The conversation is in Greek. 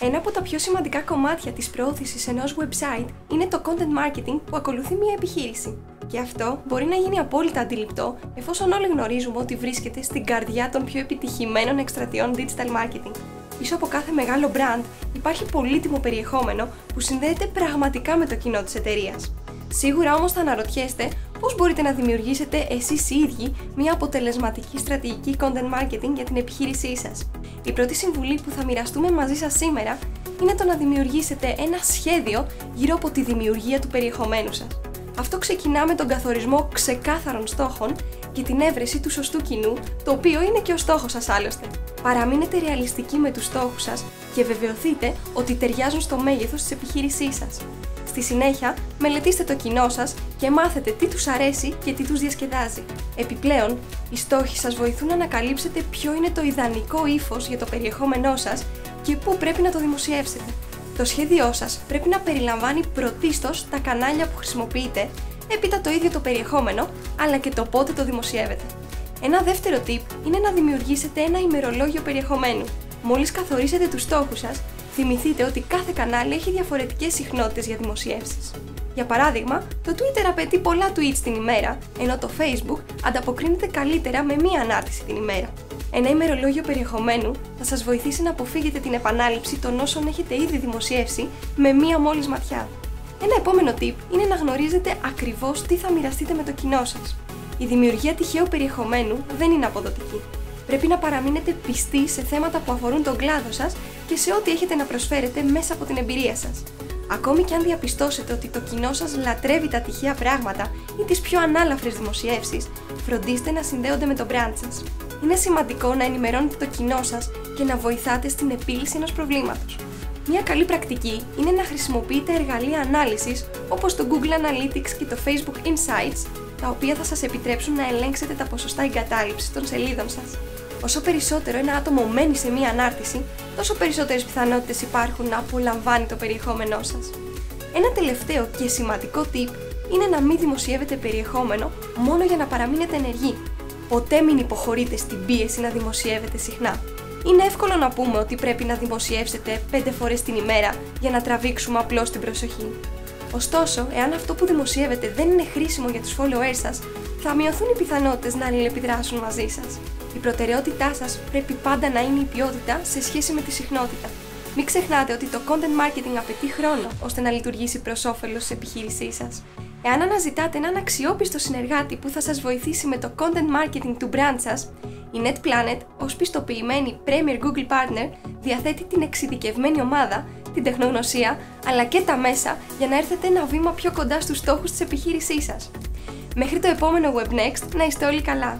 Ένα από τα πιο σημαντικά κομμάτια της προώθησης ενός website είναι το content marketing που ακολουθεί μια επιχείρηση. Και αυτό μπορεί να γίνει απόλυτα αντιληπτό εφόσον όλοι γνωρίζουμε ότι βρίσκεται στην καρδιά των πιο επιτυχημένων εκστρατιών digital marketing. Πίσω από κάθε μεγάλο brand υπάρχει πολύτιμο περιεχόμενο που συνδέεται πραγματικά με το κοινό της εταιρείας. Σίγουρα όμως θα αναρωτιέστε πώς μπορείτε να δημιουργήσετε εσείς οι ίδιοι μια αποτελεσματική στρατηγική content marketing για την επιχείρησή σας. Η πρώτη συμβουλή που θα μοιραστούμε μαζί σας σήμερα είναι το να δημιουργήσετε ένα σχέδιο γύρω από τη δημιουργία του περιεχομένου σας. Αυτό ξεκινά με τον καθορισμό ξεκάθαρων στόχων και την έβρεση του σωστού κοινού, το οποίο είναι και ο στόχος σας άλλωστε. Παραμείνετε ρεαλιστικοί με τους στόχους σας και βεβαιωθείτε ότι ταιριάζουν στο μέγεθος της επιχείρησής σας. Στη συνέχεια, μελετήστε το κοινό σας και μάθετε τι τους αρέσει και τι τους διασκεδάζει. Επιπλέον, οι στόχοι σας βοηθούν να ανακαλύψετε ποιο είναι το ιδανικό ύφος για το περιεχόμενό σας και πού πρέπει να το δημοσιεύσετε. Το σχέδιό σας πρέπει να περιλαμβάνει πρωτίστως τα κανάλια που χρησιμοποιείτε, έπειτα το ίδιο το περιεχόμενο, αλλά και το πότε το δημοσιεύετε. Ένα δεύτερο tip είναι να δημιουργήσετε ένα ημερολόγιο περιεχομένου. Μόλις καθορίσετε τους στόχους σας, Θυμηθείτε ότι κάθε κανάλι έχει διαφορετικές συχνότητες για δημοσιεύσεις. Για παράδειγμα, το Twitter απαιτεί πολλά tweets την ημέρα, ενώ το Facebook ανταποκρίνεται καλύτερα με μία ανάρτηση την ημέρα. Ένα ημερολόγιο περιεχομένου θα σας βοηθήσει να αποφύγετε την επανάληψη των όσων έχετε ήδη δημοσιεύσει με μία μόλις ματιά. Ένα επόμενο tip είναι να γνωρίζετε ακριβώς τι θα μοιραστείτε με το κοινό σας. Η δημιουργία τυχαίου περιεχομένου δεν είναι αποδοτική πρέπει να παραμείνετε πιστοί σε θέματα που αφορούν τον κλάδο σας και σε ό,τι έχετε να προσφέρετε μέσα από την εμπειρία σας. Ακόμη και αν διαπιστώσετε ότι το κοινό σας λατρεύει τα τυχαία πράγματα ή τις πιο ανάλαφρες δημοσιεύσεις, φροντίστε να συνδέονται με το brand σας. Είναι σημαντικό να ενημερώνετε το κοινό σας και να βοηθάτε στην επίλυση ενός προβλήματος. Μια καλή πρακτική είναι να χρησιμοποιείτε εργαλεία ανάλυσης όπως το Google Analytics και το Facebook Insights, τα οποία θα σας επιτρέψουν να ελέγξετε τα ποσοστά εγκατάλειψης των σελίδων σας. Όσο περισσότερο ένα άτομο μένει σε μία ανάρτηση, τόσο περισσότερες πιθανότητες υπάρχουν να απολαμβάνει το περιεχόμενό σας. Ένα τελευταίο και σημαντικό tip είναι να μην δημοσιεύετε περιεχόμενο μόνο για να παραμείνετε ενεργοί. Ποτέ μην υποχωρείτε στην πίεση να δημοσιεύετε συχνά. Είναι εύκολο να πούμε ότι πρέπει να δημοσιεύσετε 5 φορές την ημέρα για να τραβήξουμε απλώς την προσοχή. Ωστόσο, εάν αυτό που δημοσιεύετε δεν είναι χρήσιμο για τους followers σας, θα μειωθούν οι πιθανότητες να αλληλεπιδράσουν μαζί σας. Η προτεραιότητά σας πρέπει πάντα να είναι η ποιότητα σε σχέση με τη συχνότητα. Μην ξεχνάτε ότι το content marketing απαιτεί χρόνο ώστε να λειτουργήσει προς όφελος της επιχείρησής σας. Εάν αναζητάτε έναν αξιόπιστο συνεργάτη που θα σας βοηθήσει με το content marketing του brand σας, η NetPlanet, ως πιστοποιημένη Premier Google Partner, διαθέτει την εξειδικευμένη ομάδα, την τεχνογνωσία, αλλά και τα μέσα για να έρθετε ένα βήμα πιο κοντά στους στόχους της επιχείρησής σας. Μέχρι το επόμενο WebNext, να είστε όλοι καλά!